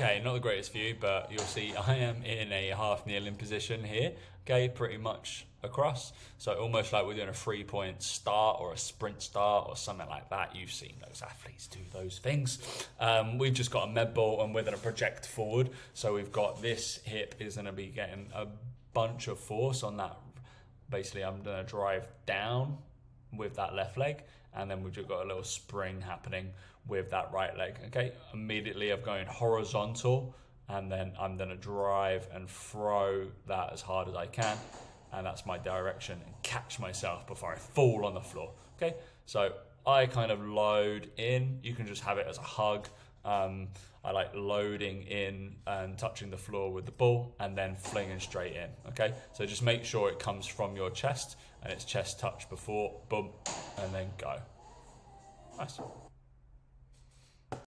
Okay, not the greatest view, but you'll see I am in a half kneeling position here. Okay, pretty much across. So almost like we're doing a three point start or a sprint start or something like that. You've seen those athletes do those things. Um, we've just got a med ball and we're going to project forward. So we've got this hip is going to be getting a bunch of force on that. Basically, I'm going to drive down with that left leg and then we've just got a little spring happening with that right leg. Okay, immediately I'm going horizontal and then I'm going to drive and throw that as hard as I can and that's my direction and catch myself before I fall on the floor. Okay, so I kind of load in. You can just have it as a hug. Um, I like loading in and touching the floor with the ball and then flinging straight in. Okay, so just make sure it comes from your chest and it's chest touch before, boom, and then go. Nice.